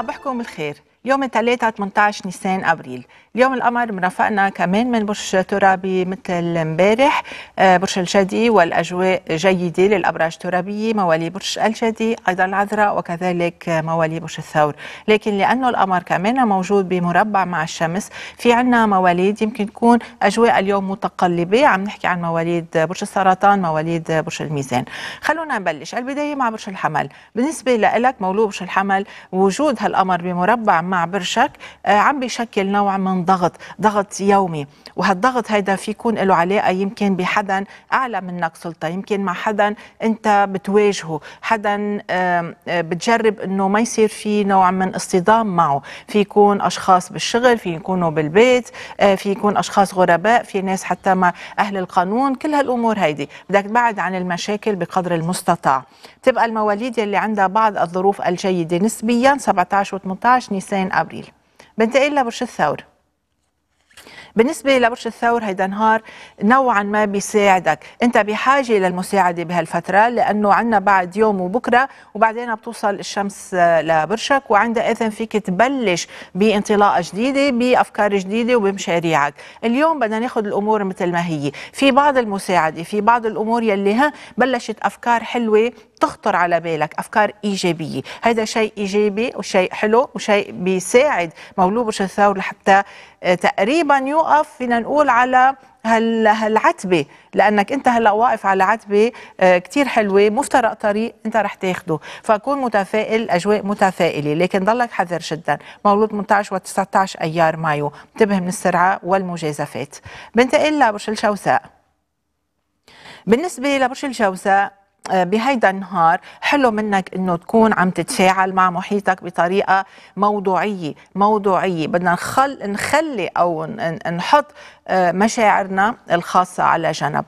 صباحكم الخير. يوم الثلاثاء 18 نيسان أبريل. اليوم القمر مرافقنا كمان من برج ترابي مثل امبارح. آه، برج الجدي والأجواء جيدة للأبراج الترابية موالي برج الجدي أيضا العذراء وكذلك موالي برج الثور. لكن لأنه القمر كمان موجود بمربع مع الشمس في عنا مواليد يمكن تكون أجواء اليوم متقلبة. عم نحكي عن مواليد برج السرطان مواليد برج الميزان. خلونا نبلش. البداية مع برج الحمل. بالنسبة لك مولود برج الحمل وجود هالقمر بمربع مع برجك آه، عم بيشكل نوع من ضغط ضغط يومي. وهالضغط هيدا في يكون له علاقه يمكن بحدا أعلى منك سلطة. يمكن مع حدا أنت بتواجهه. حدا آه، بتجرب إنه ما يصير في نوع من اصطدام معه. في يكون أشخاص بالشغل في يكونوا بالبيت آه، في يكون أشخاص غرباء في ناس حتى مع أهل القانون كل هالأمور هيدي. بدك تبعد عن المشاكل بقدر المستطاع. تبقى المواليد يلي عندها بعض الظروف الجيدة نسبيا 17 و18 نيسان أبريل. بنتقل لبرج الثور. بالنسبة لبرج الثور هيدا نهار نوعا ما بيساعدك. أنت بحاجة للمساعدة بهالفترة لأنه عنا بعد يوم وبكرة وبعدين بتوصل الشمس لبرجك وعندئذ فيك تبلش بانطلاقة جديدة بأفكار جديدة وبمشاريعك. اليوم بدنا ناخذ الأمور مثل ما هي. في بعض المساعدة في بعض الأمور يلي ها بلشت أفكار حلوة تخطر على بالك أفكار إيجابية. هذا شيء إيجابي وشيء حلو وشيء بيساعد مولود برج الثور لحتى آه، تقريبا يوقف فينا نقول على هالعتبة. لأنك أنت هلأ واقف على عتبة آه، كثير حلوة مفترق طريق أنت رح تاخده. فكون متفائل أجواء متفائلة. لكن ضلك حذر جدا. مولود 18 و 19 أيار مايو. انتبه من السرعة والمجازفات. بنتقل لبرج الجوزاء بالنسبة لبرج الجوزاء بهيدا النهار حلو منك إنه تكون عم تتفاعل مع محيطك بطريقة موضوعية موضوعية. بدنا نخل نخلي أو نحط آه، مشاعرنا الخاصة على جنب.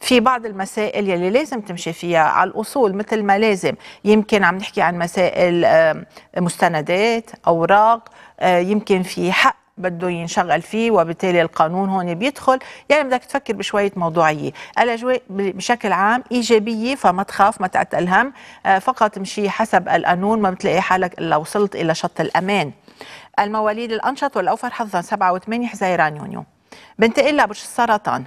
في بعض المسائل يلي لازم تمشي فيها على الأصول مثل ما لازم. يمكن عم نحكي عن مسائل آه، مستندات أوراق يمكن في حق بده ينشغل فيه وبالتالي القانون هون بيدخل. يعني بدك تفكر بشوية موضوعية. الأجواء بشكل عام إيجابية فما تخاف ما تعتقل هم. آه، فقط مشي حسب القانون ما بتلاقي حالك إلا وصلت إلى شط الأمان. المواليد الأنشط والأوفر حظا 7 و8 حزيران يونيو بنتقل لبرج السرطان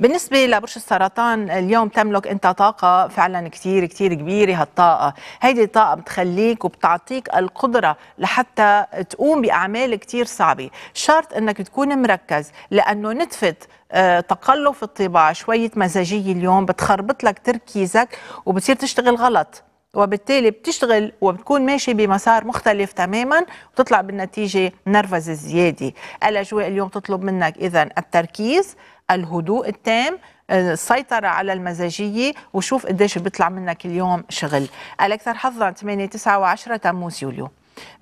بالنسبة لبرج السرطان اليوم تملك أنت طاقة فعلا كثير كثير كبيرة هالطاقة. هيدي الطاقة بتخليك وبتعطيك القدرة لحتى تقوم بأعمال كثير صعبة. شرط أنك تكون مركز لأنه نتفة آه، تقلب الطباع شوية مزاجية اليوم بتخربط لك تركيزك وبتصير تشتغل غلط. وبالتالي بتشتغل وبتكون ماشي بمسار مختلف تماما وتطلع بالنتيجة نرفز زيادة الأجواء اليوم تطلب منك إذا التركيز الهدوء التام السيطرة على المزاجية وشوف قديش بيطلع منك اليوم شغل. الأكثر حظا 8 9 و10 تموز يوليو.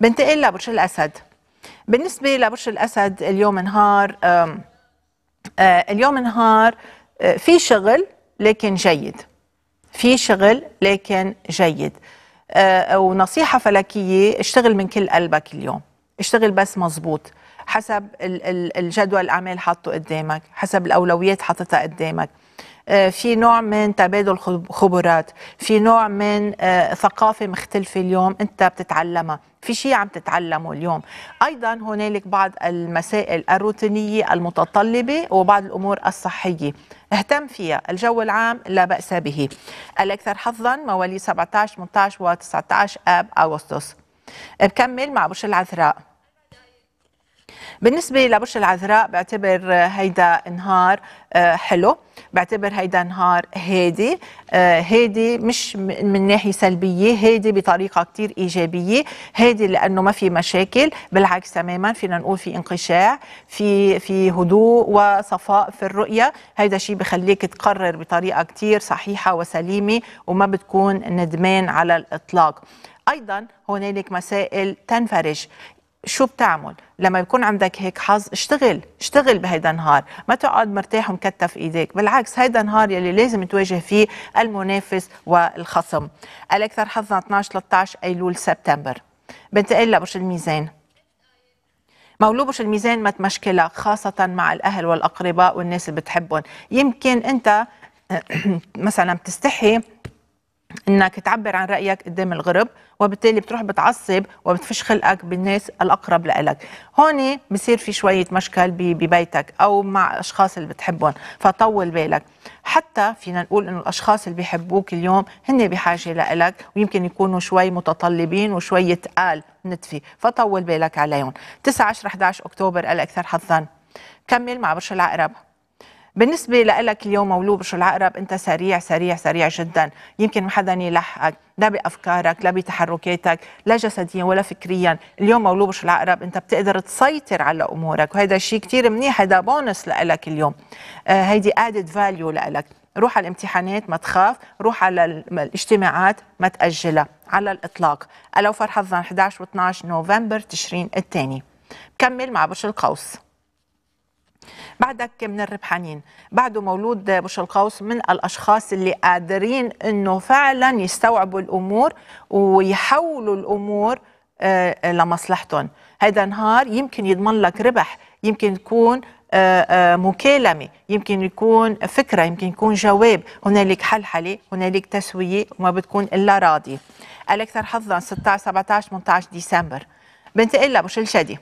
بنتقل لبرج الأسد. بالنسبة لبرج الأسد اليوم نهار آه، اليوم نهار آه، في شغل لكن جيد. في شغل لكن جيد. آه، ونصيحة فلكية اشتغل من كل قلبك اليوم. اشتغل بس مزبوط حسب الجدول الأعمال حاطه قدامك حسب الأولويات حاططها قدامك. في نوع من تبادل خبرات في نوع من آه، ثقافة مختلفة اليوم أنت بتتعلمها في شيء عم تتعلمه اليوم. أيضا هنالك بعض المسائل الروتينية المتطلبة وبعض الأمور الصحية. اهتم فيها الجو العام لا بأس به. الأكثر حظا مواليد 17 18 و 19 آب أغسطس. بكمل مع برج العذراء. بالنسبة لبرج العذراء بعتبر هيدا نهار آه، حلو. بعتبر هيدا نهار هادي. آه، هادي مش من ناحية سلبية هادي بطريقة كتير إيجابية. هادي لأنه ما في مشاكل بالعكس تماما فينا نقول في انقشاع في في هدوء وصفاء في الرؤية. هيدا شيء بخليك تقرر بطريقة كتير صحيحة وسليمة وما بتكون ندمان على الإطلاق. أيضا هنالك مسائل تنفرج. شو بتعمل؟ لما يكون عندك هيك حظ اشتغل اشتغل بهيدا النهار. ما تقعد مرتاح ومكتف إيديك. بالعكس هيدا النهار يلي لازم تواجه فيه المنافس والخصم. الاكثر حظا 12 13 أيلول سبتمبر. بنتقل لبرج الميزان. مولود برج الميزان ما تمشكلك خاصة مع الأهل والأقرباء والناس اللي بتحبهم. يمكن أنت مثلا بتستحي إنك تعبر عن رأيك قدام الغرب وبالتالي بتروح بتعصب وبتفش خلقك بالناس الأقرب لإلك. هون بصير في شوية مشكل ببيتك أو مع أشخاص اللي بتحبهم فطول بالك. حتى فينا نقول إنه الأشخاص اللي بيحبوك اليوم هن بحاجة لإلك ويمكن يكونوا شوي متطلبين وشوية تقال نتفي فطول بالك عليهم. 9 10 11 أكتوبر الاكثر حظا. كمل مع برج العقرب. بالنسبة لك اليوم مولود برج العقرب؟ أنت سريع سريع سريع جدا. يمكن ما حدا يلحقك لا بأفكارك لا بتحركاتك لا جسديا ولا فكريا. اليوم مولود برج العقرب؟ أنت بتقدر تسيطر على أمورك. وهذا شيء كتير منيح هذا بونس لك اليوم. آه هيدي added value لك روح على الامتحانات ما تخاف. روح على الاجتماعات ما تأجلها. على الإطلاق. الأوفر حظا 11 و12 نوفمبر تشرين الثاني. كمل مع برج القوس. بعدك من الربحانين. بعده مولود بش القوس من الأشخاص اللي قادرين إنه فعلا يستوعبوا الأمور ويحولوا الأمور آه، لمصلحتهم. هذا نهار يمكن يضمن لك ربح يمكن تكون آه، آه، مكالمة يمكن يكون فكرة يمكن يكون جواب. هنالك حلحلة هنالك تسوية وما بتكون إلا راضي. الأكثر حظا 16 17 18 ديسمبر. بنتقل لبوش الشدي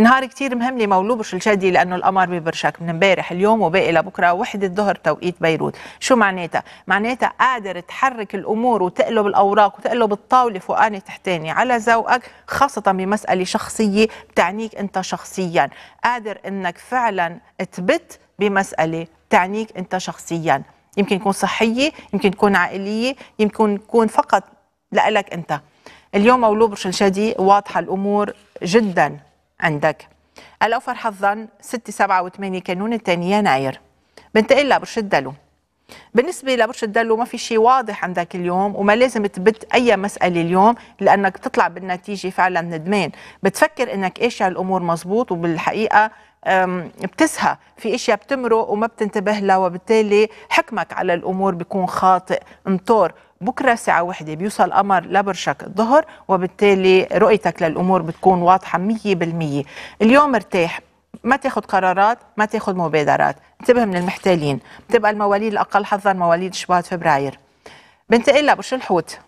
نهار كتير مهم لمولود الشدي لأنه القمر ببرشك من امبارح اليوم وباقي لبكرة وحدة الظهر توقيت بيروت. شو معناتها؟ معناتها قادر تحرك الأمور وتقلب الأوراق وتقلب الطاولة فوقاني تحتاني على ذوقك خاصة بمسألة شخصية بتعنيك أنت شخصيا. قادر إنك فعلا تبت بمسألة تعنيك أنت شخصيا. يمكن تكون صحية يمكن تكون عائلية يمكن تكون فقط لك أنت. اليوم مولود برج الشدي واضحة الأمور جدا. عندك. الأوفر حظا 6 7 و8 كانون الثاني يناير. بنتقل لبرج الدلو بالنسبة لبرج الدلو ما في شيء واضح عندك اليوم وما لازم تبت أي مسألة اليوم لأنك بتطلع بالنتيجة فعلا ندمان. بتفكر أنك إيش الأمور مزبوط وبالحقيقة بتسهى. في إشياء بتمرق وما بتنتبه لها وبالتالي حكمك على الأمور بيكون خاطئ انطور بكرة الساعة وحدة بيوصل القمر لبرشك الظهر وبالتالي رؤيتك للأمور بتكون مية بالمية. اليوم ارتاح ما تاخذ قرارات ما تاخذ مبادرات. انتبه من المحتالين بتبقى المواليد الأقل حظا مواليد شباط فبراير. بنتقل لبرج الحوت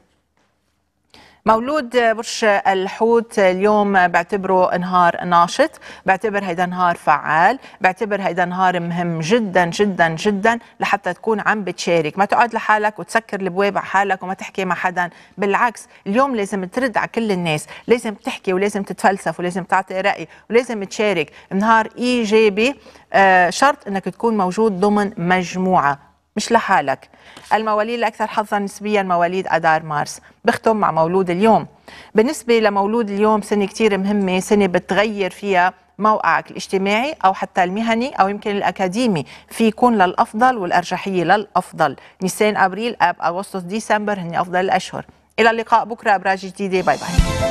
مولود برج الحوت اليوم بعتبره نهار ناشط بعتبر هيدا نهار فعال بعتبر هيدا نهار مهم جدا جدا جدا لحتى تكون عم بتشارك. ما تقعد لحالك وتسكر البواب على حالك وما تحكي مع حدا. بالعكس اليوم لازم ترد على كل الناس لازم تحكي ولازم تتفلسف ولازم تعطي رأي ولازم تشارك. نهار إيجابي آه شرط إنك تكون موجود ضمن مجموعة. مش لحالك. المواليد الأكثر حظا نسبيا مواليد أدار مارس. بختم مع مولود اليوم. بالنسبة لمولود اليوم سنة كتير مهمة سنة بتغير فيها موقعك الاجتماعي أو حتى المهني أو يمكن الأكاديمي. في يكون للأفضل والأرجحية للأفضل. نيسان أبريل أب أغسطس ديسمبر هني أفضل الأشهر. إلى اللقاء. بكرة أبراج جديدة. bye bye.